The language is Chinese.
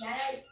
来